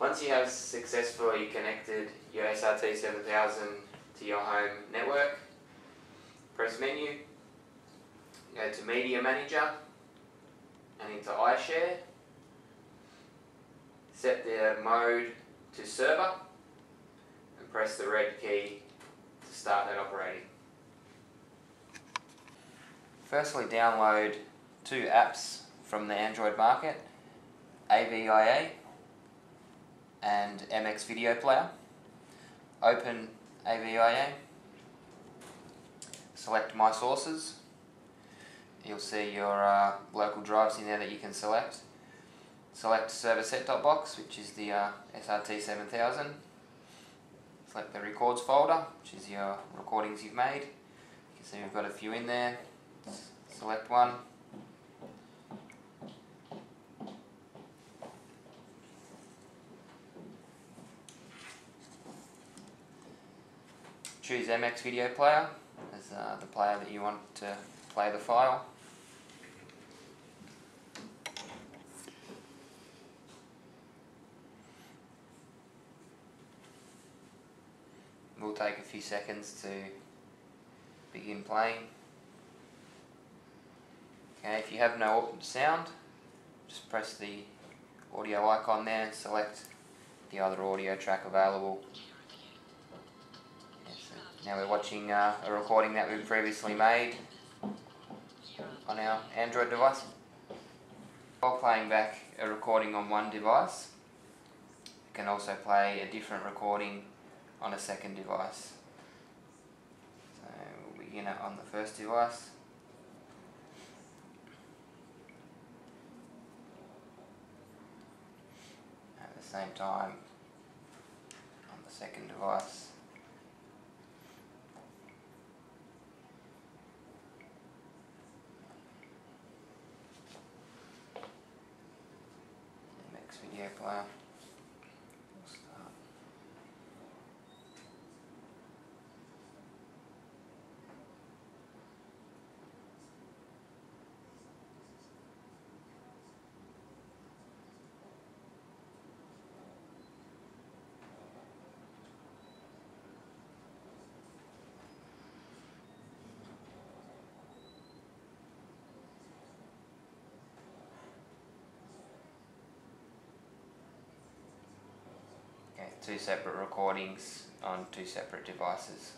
Once you have successfully connected your SRT 7000 to your home network, press menu, go to Media Manager and into iShare, set the mode to server and press the red key to start that operating. Firstly download two apps from the Android market, AVIA and MX Video Player. Open AVIA, select My Sources, you'll see your uh, local drives in there that you can select. Select Server Set-Top Box, which is the uh, SRT 7000. Select the Records folder, which is your recordings you've made. You can see we've got a few in there. Select one. Choose MX Video Player as uh, the player that you want to play the file. Will take a few seconds to begin playing. Okay, if you have no sound, just press the audio icon there and select the other audio track available. Now we're watching uh, a recording that we've previously made on our Android device. While playing back a recording on one device, you can also play a different recording on a second device. So we'll begin it on the first device. At the same time on the second device. MX video two separate recordings on two separate devices.